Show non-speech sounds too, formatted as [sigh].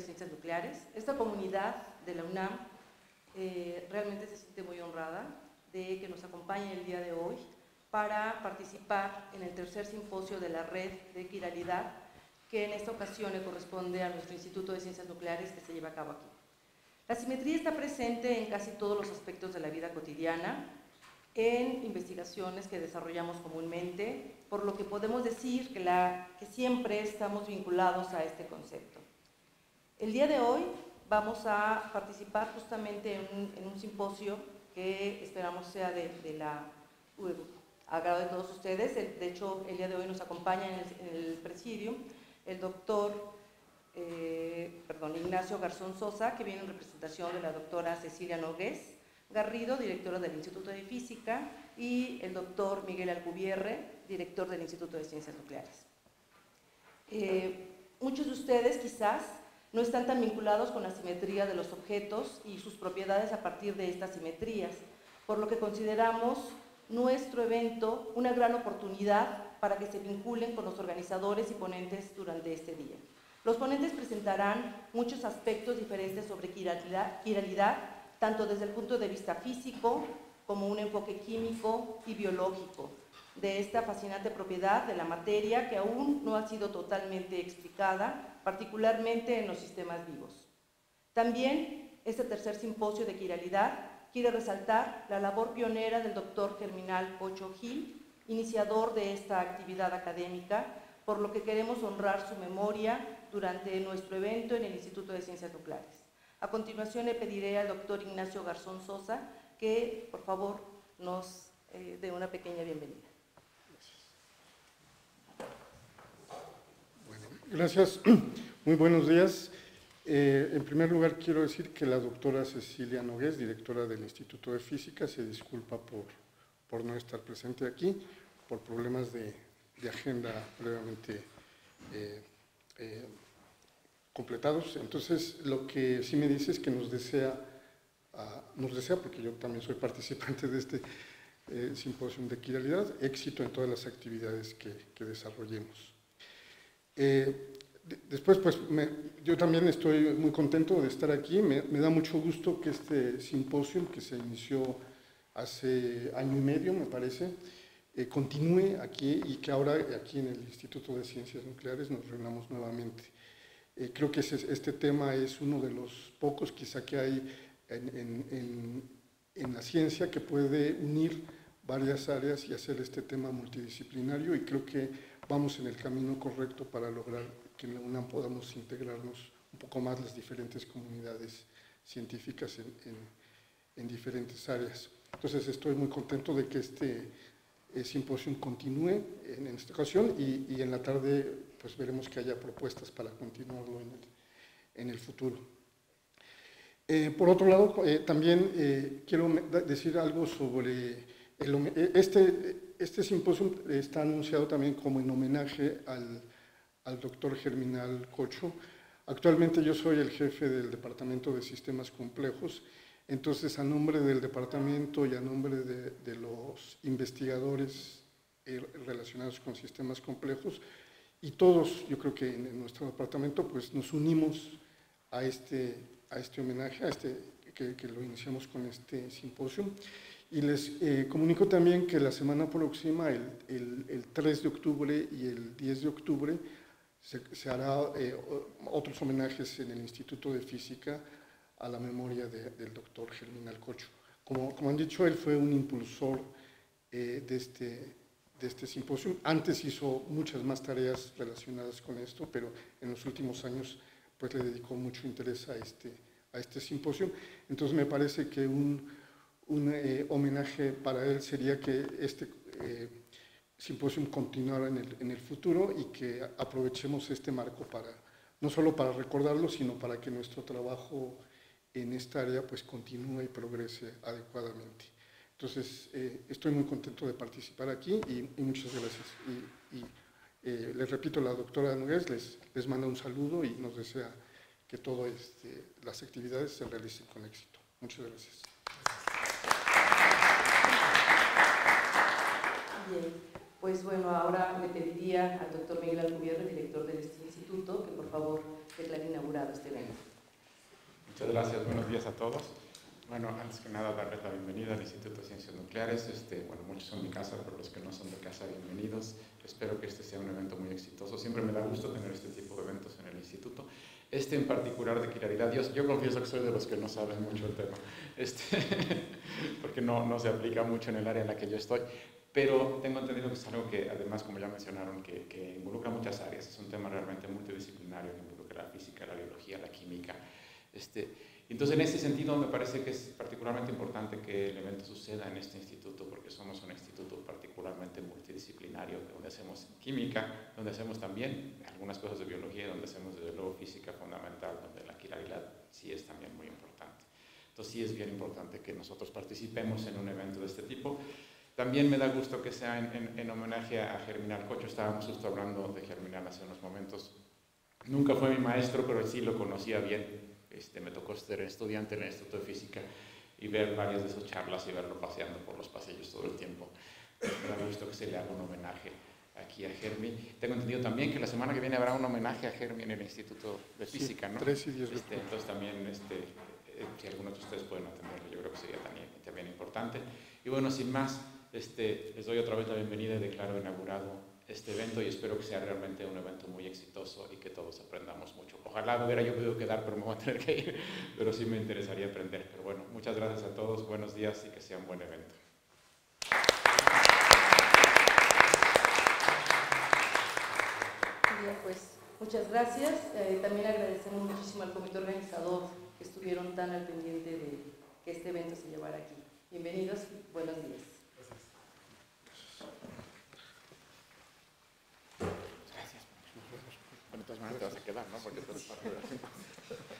de Ciencias Nucleares. Esta comunidad de la UNAM eh, realmente se siente muy honrada de que nos acompañe el día de hoy para participar en el tercer simposio de la red de quiralidad que en esta ocasión le corresponde a nuestro Instituto de Ciencias Nucleares que se lleva a cabo aquí. La simetría está presente en casi todos los aspectos de la vida cotidiana, en investigaciones que desarrollamos comúnmente, por lo que podemos decir que, la, que siempre estamos vinculados a este concepto. El día de hoy vamos a participar justamente en un, simposio que esperamos sea de, la agrado de todos ustedes. De hecho, el día de hoy nos acompaña en el, presidio el doctor eh, Ignacio Garzón Sosa, que viene en representación de la doctora Cecilia Nogués Garrido, directora del Instituto de Física, y el doctor Miguel Alcubierre, director del Instituto de Ciencias Nucleares. Eh, muchos de ustedes quizás no están tan vinculados con la simetría de los objetos y sus propiedades a partir de estas simetrías, por lo que consideramos nuestro evento una gran oportunidad para que se vinculen con los organizadores y ponentes durante este día. Los ponentes presentarán muchos aspectos diferentes sobre quiralidad, tanto desde el punto de vista físico como un enfoque químico y biológico de esta fascinante propiedad de la materia que aún no ha sido totalmente explicada particularmente en los sistemas vivos. También este tercer simposio de quiralidad quiere resaltar la labor pionera del doctor Germinal Ocho Gil, iniciador de esta actividad académica, por lo que queremos honrar su memoria durante nuestro evento en el Instituto de Ciencias Nucleares. A continuación le pediré al doctor Ignacio Garzón Sosa que, por favor, nos eh, dé una pequeña bienvenida. Gracias. [clears throat] Muy buenos días. Eh, en primer lugar, quiero decir que la doctora Cecilia Nogués, directora del Instituto de Física, se disculpa por, por no estar presente aquí, por problemas de, agenda previamente eh, eh, completados. Entonces, lo que sí me dice es que nos desea, ah, nos desea, porque yo también soy participante de este simposio de quiralidad, éxito en todas las actividades que desarrollemos. Eh, después, pues yo también estoy muy contento de estar aquí. Me, da mucho gusto que este simposio, que se inició hace año y medio, me parece, eh, continúe aquí y que ahora aquí en el Instituto de Ciencias Nucleares nos reunamos nuevamente. Eh, creo que este tema es uno de los pocos quizá que hay en, en la ciencia que puede unir varias áreas y hacer este tema multidisciplinario y creo que vamos en el camino correcto para lograr que en la UNAM podamos integrarnos un poco más las diferentes comunidades científicas en, en, diferentes áreas. Entonces estoy muy contento de que este eh, simposio continúe en, esta ocasión y, y, en la tarde pues veremos que haya propuestas para continuarlo en el, en el futuro. Eh, por otro lado, eh, también quiero decir algo sobre este, este simposio está anunciado también como en homenaje al, al doctor Germinal Cocho. Actualmente yo soy el jefe del Departamento de Sistemas Complejos, entonces a nombre del departamento y a nombre de, de los investigadores eh, relacionados con sistemas complejos, y todos, yo creo que en, nuestro departamento, pues nos unimos a este, a este homenaje, a este, que, que lo iniciamos con este simposio. Y les eh, comunico también que la semana próxima, el, el, 3 de octubre y el 10 de octubre, se, se hará eh, otros homenajes en el Instituto de Física a la memoria del doctor Germinal Cocho. Como, como, han dicho, él fue un impulsor eh, de, este, de este simposio. Antes hizo muchas más tareas relacionadas con esto, pero en los últimos años pues, le dedicó mucho interés a este, a este simposio. Entonces me parece que un un eh, homenaje para él sería que este eh, simposio continuara en el, en el, futuro y que aprovechemos este marco para, no solo para recordarlo, sino para que nuestro trabajo en esta área pues continúe y progrese adecuadamente. Entonces, eh, estoy muy contento de participar aquí y, muchas gracias. Y, les repito, la doctora Núñez les, les manda un saludo y nos desea que todas este, las actividades se realicen con éxito. Muchas gracias. Pues bueno, ahora le pediría al doctor Miguel Alcubierre, director del instituto, que por favor declare inaugurado este evento. Muchas gracias, buenos días a todos. Bueno, antes que nada darles la bienvenida al Instituto de Ciencias Nucleares. Este, bueno, muchos son de casa, pero los que no son de casa, bienvenidos. Espero que este sea un evento muy exitoso. Siempre me da gusto tener este tipo de eventos en el instituto. Este en particular de claridad, yo, yo confieso que soy de los que no saben mucho el tema, este, [laughs] porque no, no se aplica mucho en el área en la que yo estoy, pero tengo entendido que es algo que además, como ya mencionaron, que, que involucra muchas áreas, es un tema realmente multidisciplinario que involucra la física, la biología, la química. Este, entonces, en ese sentido, me parece que es particularmente importante que el evento suceda en este instituto, porque somos un instituto particularmente multidisciplinario, donde hacemos química, donde hacemos también algunas cosas de biología, donde hacemos desde luego física fundamental, donde la quiralidad sí es también muy importante. Entonces, sí es bien importante que nosotros participemos en un evento de este tipo. También me da gusto que sea en, en homenaje a Germinal Cocho. Estábamos justo hablando de Germinal hace unos momentos. Nunca fue mi maestro, pero sí lo conocía bien este, me tocó ser estudiante en el Instituto de Física y ver varias de sus charlas y verlo paseando por los pasillos todo el tiempo. Me ha visto que se le haga un homenaje aquí a Germi. Tengo entendido también que la semana que viene habrá un homenaje a Germi en el Instituto de Física, sí, ¿no? Tres y diez este, Entonces también, este, eh, si algunos de ustedes pueden atenderlo, yo creo que sería también, también importante. Y bueno, sin más, este, les doy otra vez la bienvenida y declaro inaugurado este evento y espero que sea realmente un evento muy exitoso y que todos aprendamos mucho. Ojalá me hubiera yo podido quedar, pero me voy a tener que ir, [laughs] pero sí me interesaría aprender. Pero bueno, muchas gracias a todos, buenos días y que sea un buen evento. Bien, pues muchas gracias. Eh, también agradecemos muchísimo al comité organizador que estuvieron tan al pendiente de que este evento se llevara aquí. Bienvenidos, buenos días. todas maneras te vas a quedar, ¿no? Porque parte de la